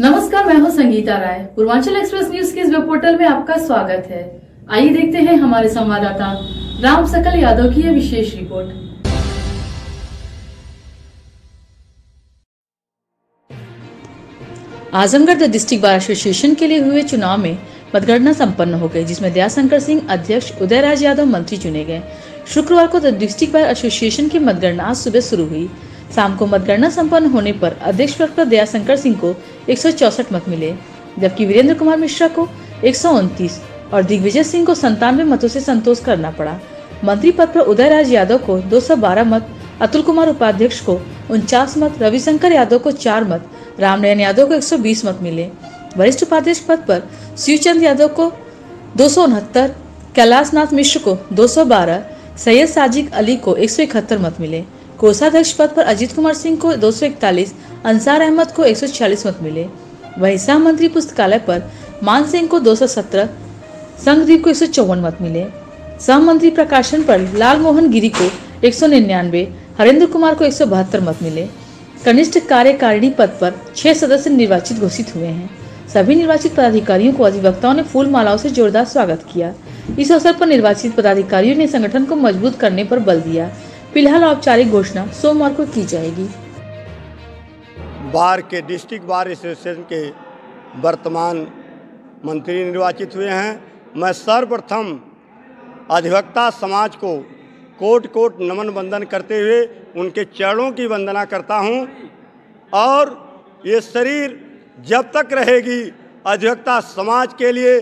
नमस्कार, मैं हूँ संगीता राय। पूर्वांचल एक्सप्रेस न्यूज़ के इस वेब पोर्टल में आपका स्वागत है। आइए देखते हैं हमारे संवाददाता राम सकल यादव की यह विशेष report. Azamgarh district bar association के लिए हुए चुनाव में मतगणना संपन्न हो गई, जिसमें दयाशंकर सिंह अध्यक्ष, उदयराज यादव मंत्री चुने गए। शुक्रवार को द डिस्ट्रिक्ट बार एसोसिएशन की मतगणना आज सुबह शुरू हुई। शाम को मतगणना संपन्न होने पर अध्यक्ष पद पर दयाशंकर सिंह को एक मत मिले जबकि वीरेंद्र कुमार मिश्रा को एक सौ उनतीस और दिग्विजय सिंह को संतानवे मतों से संतोष करना पड़ा। मंत्री पद पर उदय राज यादव को 212 मत अतुल कुमार उपाध्यक्ष को उनचास मत रविशंकर यादव को चार मत रामनयन यादव को 120 मत मिले। वरिष्ठ उपाध्यक्ष पद पर शिवचंद यादव को दो कैलाश नाथ मिश्र को 212, सैयद साजिक अली को एक सौ इकहत्तर मत मिले। कोषाध्यक्ष पद पर अजीत कुमार सिंह को 241, अंसार अहमद को 146 मत मिले। वही सह मंत्री पुस्तकालय पर मान सिंह को 217, संघदीप को एक सौ चौवन मत मिले। सह मंत्री प्रकाशन पर लाल मोहन गिरी को एक सौ निन्यानवे हरेंद्र कुमार को एक सौ बहत्तर मत मिले। कनिष्ठ कार्यकारिणी पद पर छह सदस्य निर्वाचित घोषित हुए हैं। सभी निर्वाचित पदाधिकारियों को अधिवक्ताओं ने फूल मालाओं से जोरदार स्वागत किया। इस अवसर पर निर्वाचित पदाधिकारियों ने संगठन को मज़बूत करने पर बल दिया। फ़िलहाल औपचारिक घोषणा सोमवार को की जाएगी। बार के डिस्ट्रिक्ट बार एसोसिएशन के वर्तमान मंत्री निर्वाचित हुए हैं। मैं सर्वप्रथम अधिवक्ता समाज को कोट कोट नमन वंदन करते हुए उनके चरणों की वंदना करता हूँ और ये शरीर जब तक रहेगी अधिवक्ता समाज के लिए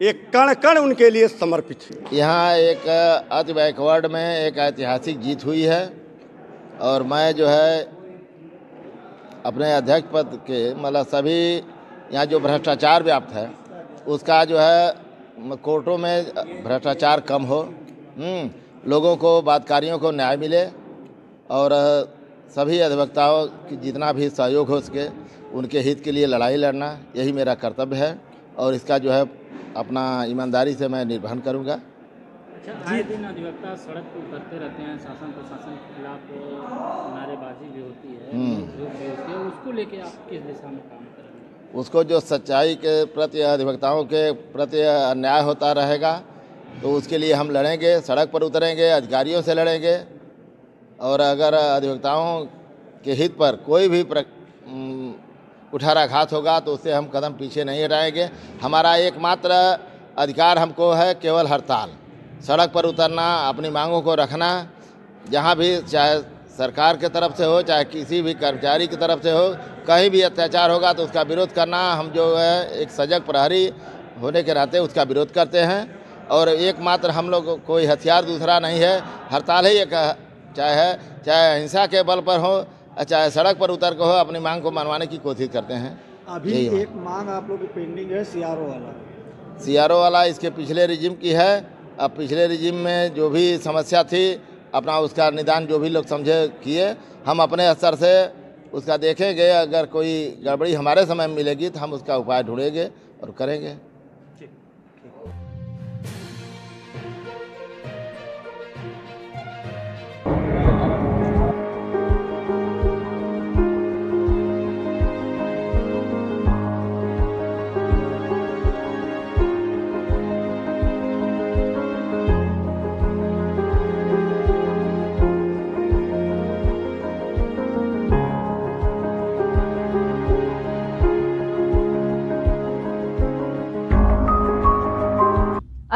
एक कण कण उनके लिए समर्पित है। यहाँ एक अति बैकवर्ड में एक ऐतिहासिक जीत हुई है और मैं जो है अपने अध्यक्ष पद के मतलब सभी यहाँ जो भ्रष्टाचार व्याप्त है उसका जो है कोर्टों में भ्रष्टाचार कम हो हम्म, लोगों को बातकारियों को न्याय मिले और सभी अधिवक्ताओं की जितना भी सहयोग हो सके उनके हित के लिए लड़ाई लड़ना यही मेरा कर्तव्य है और इसका जो है अपना ईमानदारी से मैं निर्वहन करूँगा अच्छा आए दिन अधिवक्ता सड़क पर उतरते रहते हैं शासन प्रशासन के खिलाफ नारेबाजी भी होती है हम्म। उसको लेके आप किस दिशा में काम करेंगे उसको जो सच्चाई के प्रति अधिवक्ताओं के प्रति अन्याय होता रहेगा तो उसके लिए हम लड़ेंगे सड़क पर उतरेंगे अधिकारियों से लड़ेंगे और अगर अधिवक्ताओं के हित पर कोई भी कुठाराघात होगा तो उससे हम कदम पीछे नहीं हटाएँगे। हमारा एकमात्र अधिकार हमको है केवल हड़ताल। सड़क पर उतरना, अपनी मांगों को रखना, जहाँ भी चाहे सरकार के तरफ़ से हो, चाहे किसी भी कर्मचारी की तरफ़ से हो, कहीं भी अत्याचार होगा तो उसका विरोध करना, हम जो है एक सजग प्रहरी होने के नाते उसका विरोध करते हैं। और एकमात्र हम लोग, कोई हथियार दूसरा नहीं है। हड़ताल ही एक, चाहे चाहे अहिंसा के बल पर हो चाहे सड़क पर उतर कर हो अपनी मांग को मनवाने की कोशिश करते हैं। अभी एक मांग आप लोग की पेंडिंग है सीआरओ वाला। सीआरओ वाला इसके पिछले रिजिम की है। अब पिछले रिजिम में जो भी समस्या थी अपना उसका निदान जो भी लोग समझे किए हम अपने स्तर से उसका देखेंगे। अगर कोई गड़बड़ी हमारे समय में मिलेगी तो हम उसका उपाय ढूंढेंगे और करेंगे।